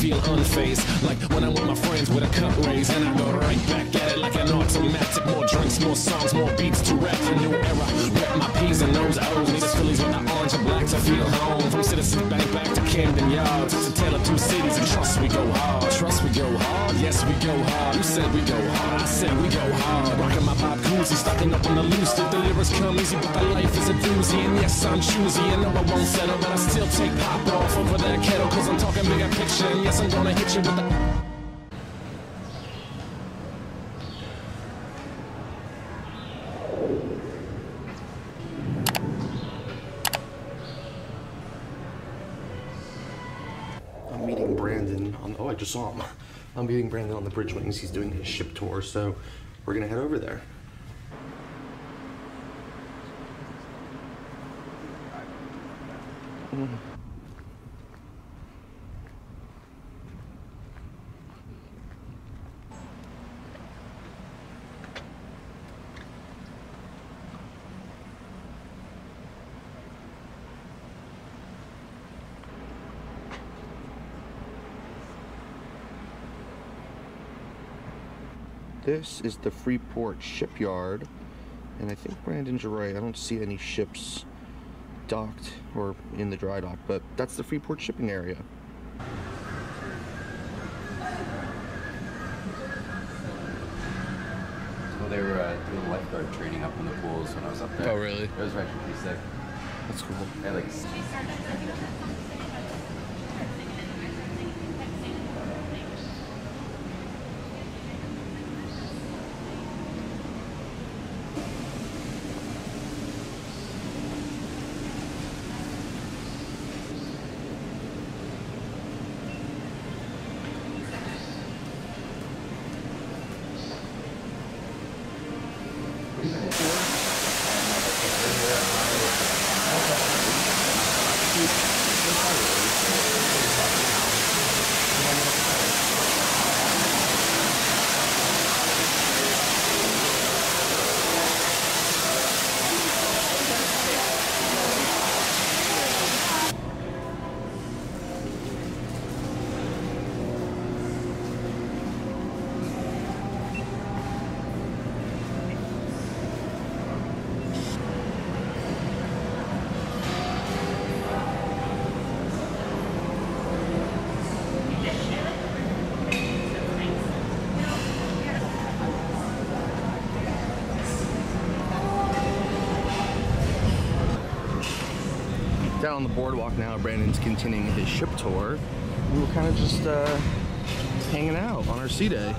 feel unfazed. Like when I'm with my friends with a cup raised, and I go right back like an automatic. More drinks, more songs, more beats to rap. A new era. Rep my P's and those O's. Need the Phillies with the orange and black to feel home. From Citizen Bank back to Camden Yards. It's a tale of two cities, and trust we go hard. Trust we go hard. Yes, we go hard. You said we go hard. I said we go hard. Rocking my pop koozie, stocking up on the loose. The lyrics come easy, but the life is a doozy. And yes, I'm choosy, and no, I won't settle, but I still take pop off over that kettle. Cause I'm talking bigger picture. And yes, I'm gonna hit you with the. Just saw him. I'm meeting Brandon on the Bridge Wings. He's doing his ship tour, so we're gonna head over there. Mm-hmm. This is the Freeport shipyard, and I think Brandon's right. I don't see any ships docked or in the dry dock, but that's the Freeport shipping area. Well, they were uh, doing lifeguard training up in the pools when I was up there. Oh, really? It was actually pretty sick. That's cool. I had like Down on the boardwalk now, Brandon's continuing his ship tour. We were kind of just uh, hanging out on our sea day.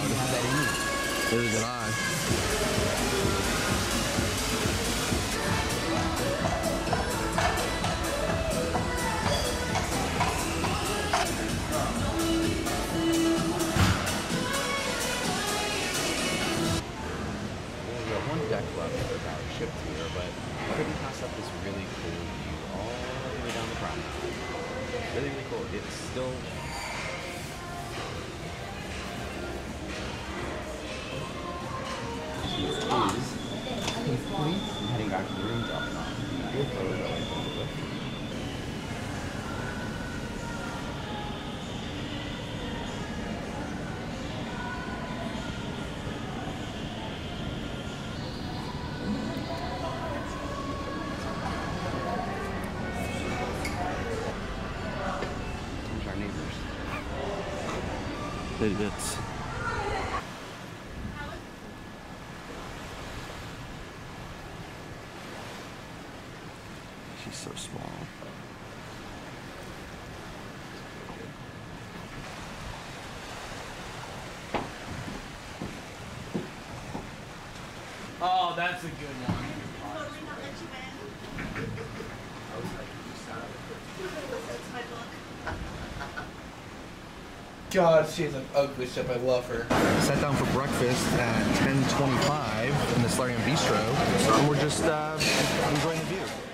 Make you proud. Neither did I. we got one deck left of our ship tour, but I couldn't pass up this really cool view all the way down the promenade. Really, really cool. It's still Idiots. She's so small. Oh, that's a good one. God, she's an ugly ship. I love her. Sat down for breakfast at 10:25 in the Solarium Bistro, and we're just uh, enjoying the view.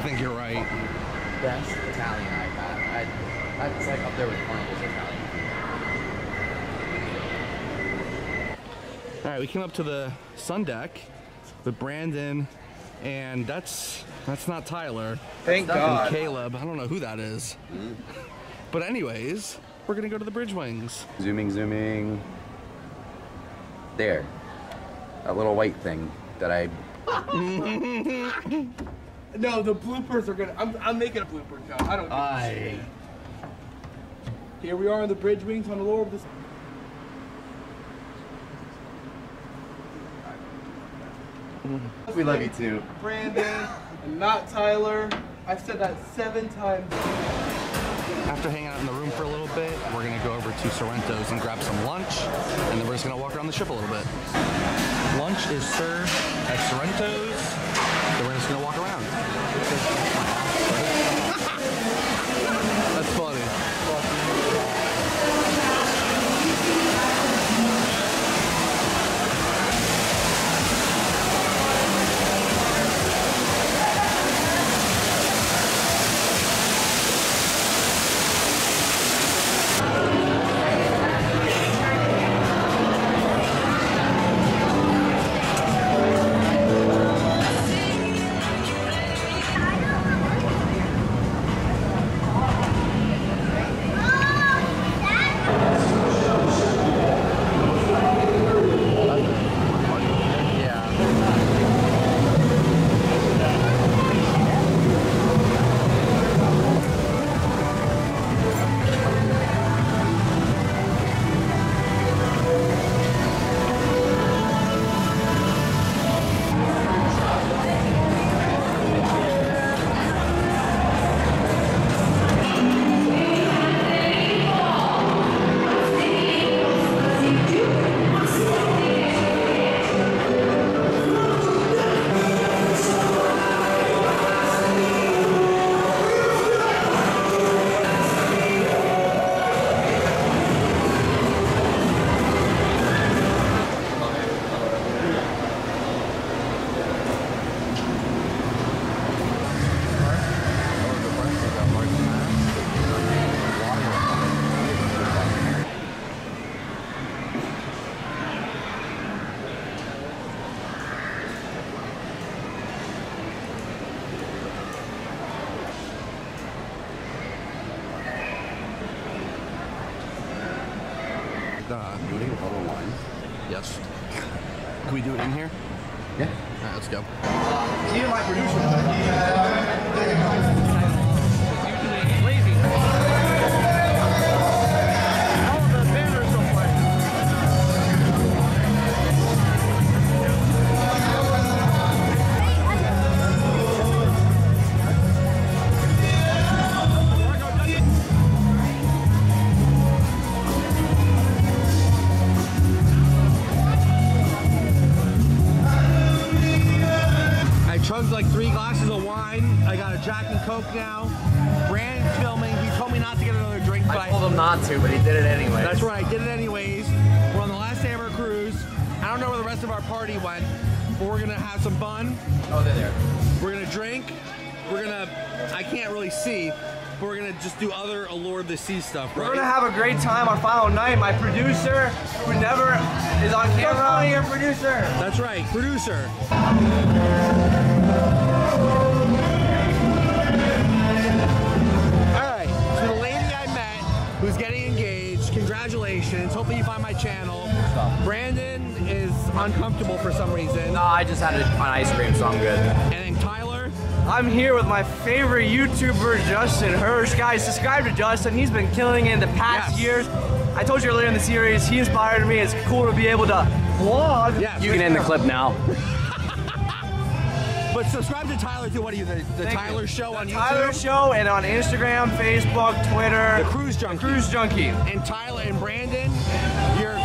I think you're right. Best Italian I've had. I, that's like up there with Carnival's Italian. All right, we came up to the sun deck with Brandon, and that's that's not Tyler. Thank And God. Caleb. I don't know who that is. Mm-hmm. But anyways, we're gonna go to the bridge wings. Zooming, zooming. There. A little white thing that I. No, the bloopers are gonna. I'm, I'm making a blooper cut. I don't. Give shit. Here we are on the bridge wings on the lower of this. We love you too. Brandon and not Tyler. I've said that seven times. After hanging out in the room for a little bit, we're gonna go over to Sorrento's and grab some lunch, and then we're just gonna walk around the ship a little bit. Lunch is served at Sorrento's, then we're just gonna walk around. But we're gonna have some fun. Oh, they're there. We're gonna drink. We're gonna, I can't really see, but we're gonna just do other Allure of the Sea stuff, right? We're gonna have a great time our final night. My producer, who never is on camera. your producer. That's right, producer. All right, so the lady I met who's getting engaged, congratulations. Hopefully you find my channel. Brandon is uncomfortable for some reason. No, I just had an ice cream, so I'm good. And then Tyler, I'm here with my favorite YouTuber, Justin Hirsch. Guys, subscribe to Justin. He's been killing it in the past Yes. years. I told you earlier in the series, he inspired me. It's cool to be able to vlog. Yes. You can end the clip now. but subscribe to Tyler too. What are you, the, the Tyler you. Show on The YouTube? Tyler Show and on Instagram, Facebook, Twitter. The Cruise Junkie. Cruise Junkie. And Tyler and Brandon, you're cruising his life.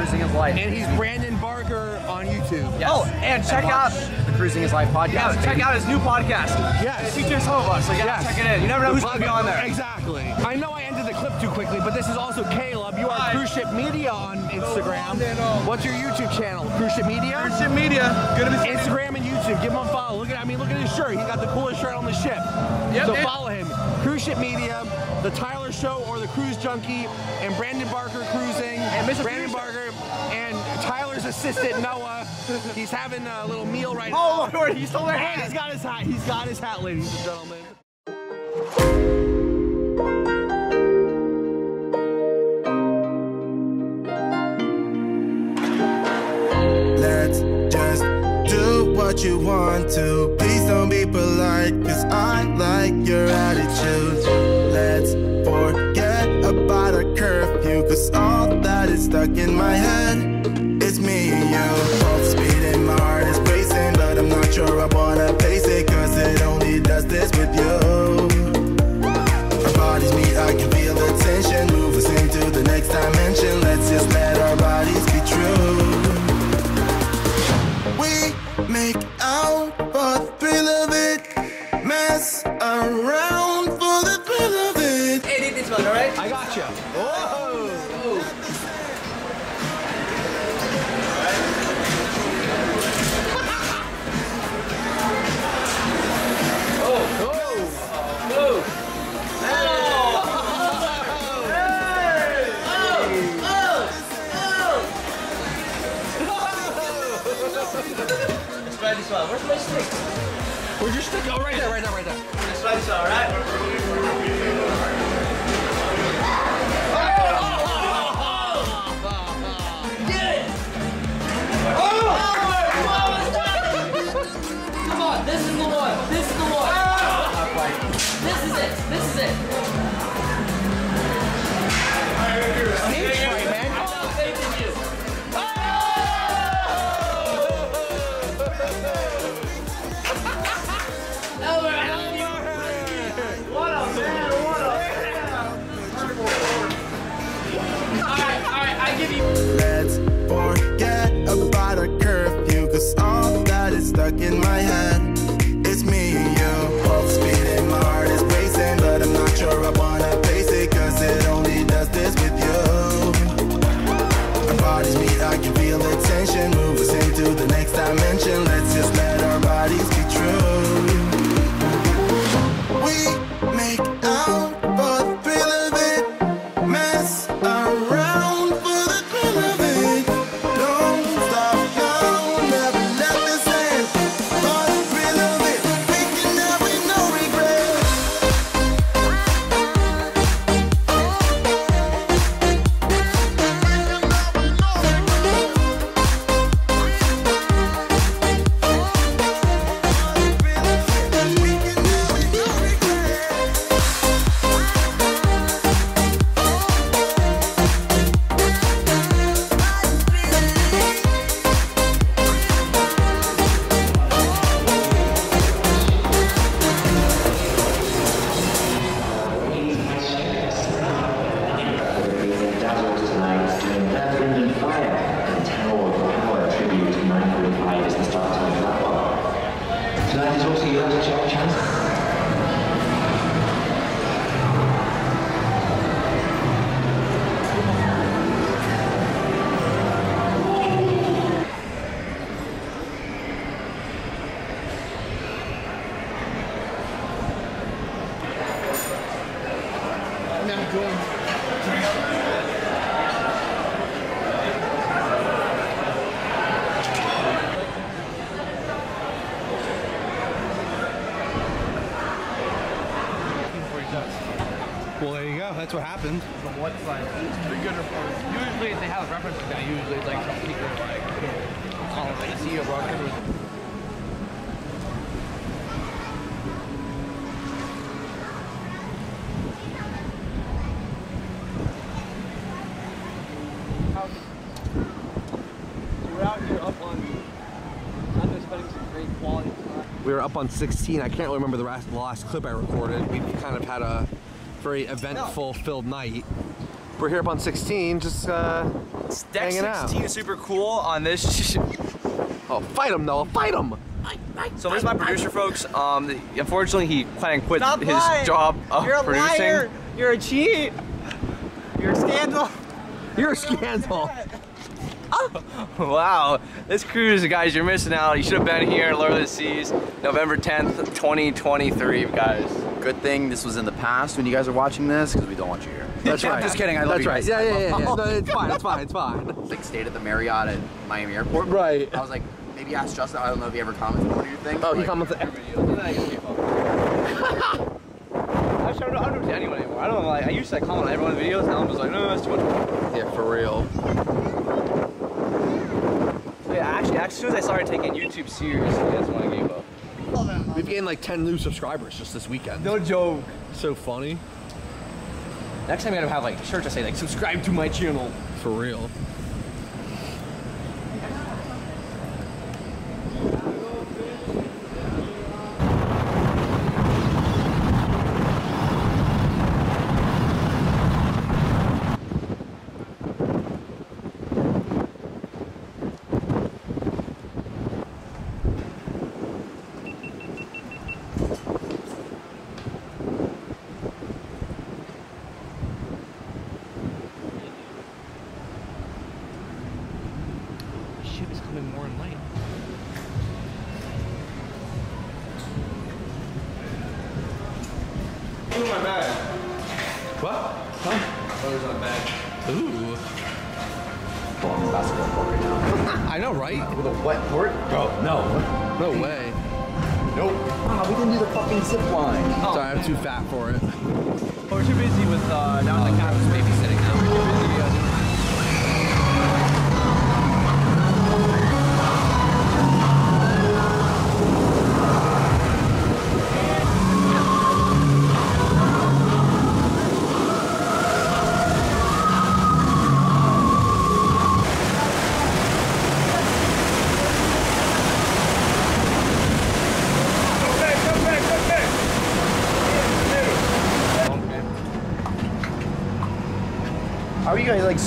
Cruising His Life. And he's Brandon Barker on YouTube. Yes. Oh, and check out the Cruising His Life podcast. Yeah, check out his new podcast. Yes. It features some of us, so yeah, Yes. check it in. You never know who's gonna be on there. Exactly. I know I ended the clip too quickly, but this is also Caleb. You are Hi. Cruise Ship Media on Instagram. What's your YouTube channel? Cruise Ship Media? Cruise Ship Media. Good to be Instagram and YouTube. Give him a follow. Look at I mean, look at his shirt. He's got the coolest shirt on the ship. Yep, so it- follow him. Cruise Ship Media, The Tyler Show, or The Cruise Junkie, and Brandon Barker Cruising. And Mr. Brandon Producer. Barker and Tyler's assistant Noah. He's having a little meal right oh, now. Oh. Lord, he stole their And he's hand. got his hat. He's got his hat, ladies and gentlemen. Let's just do do what you want to. Please don't be polite, cause I stuck in my head It's me and you. Is the that one. Tonight is also your last ch- chance. Were up on 16. I can't remember the last, the last clip I recorded. We kind of had a very eventful filled night. We're here up on 16, just uh, Deck hanging out. 16 is super cool on this. Oh, fight him, Noah, fight him! So this is my producer, folks. Um, unfortunately, he planned quit Stop his lying. job of You're a producing. liar. You're a cheat. You're a scandal. You're a scandal. Wow, this cruise, guys, you're missing out. You should have been here, Allure of the Seas, November 10th, 2023, guys. Good thing this was in the past when you guys are watching this, because we don't want you here. That's right. I'm just kidding. I love That's you right. Yeah, yeah, yeah. yeah. No, it's fine. It's fine. It's fine. like stayed at the Marriott at Miami Airport. Right. I was like, maybe ask Justin. I don't know if he ever commented on one of your things. Oh, he like, commented. I don't, I don't do anyone anymore. I don't like. I used to like, comment on everyone's videos. Now I'm just like, no, that's too much. Yeah, for real. Actually, as soon as I started taking YouTube seriously, that's when I gave up. We've gained like 10 new subscribers just this weekend. No joke. So funny. Next time I gotta have like shirts that say like subscribe to my channel. For real. Didn't do the fucking zip line. Oh, Sorry, I'm too fat for it. we're too busy with uh, down at the campus babysitting now.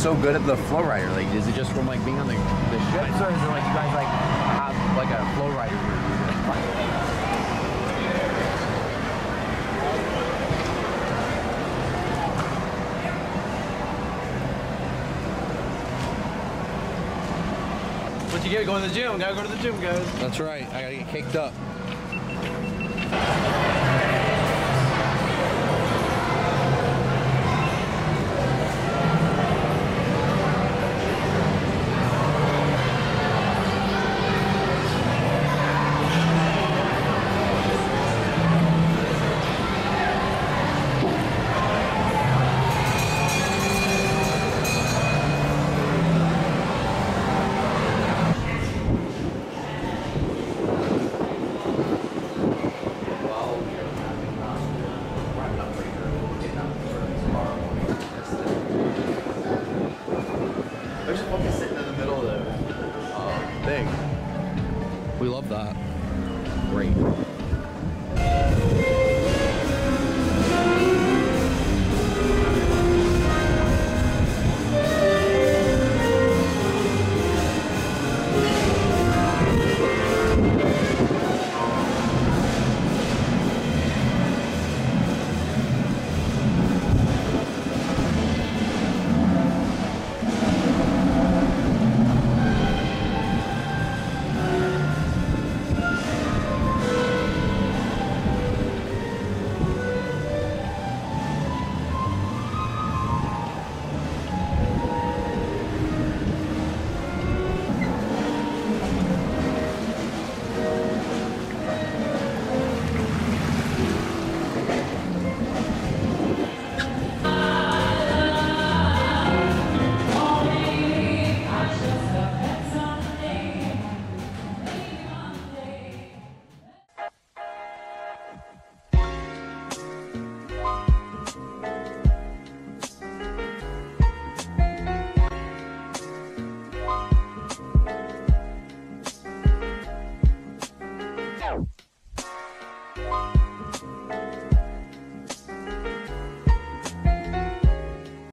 So good at the FlowRider? Like, is it just from like being on the, the ships, or is it like you guys like have like a FlowRider? using? what you get? Going to the gym. Gotta go to the gym, guys. That's right. I gotta get caked up.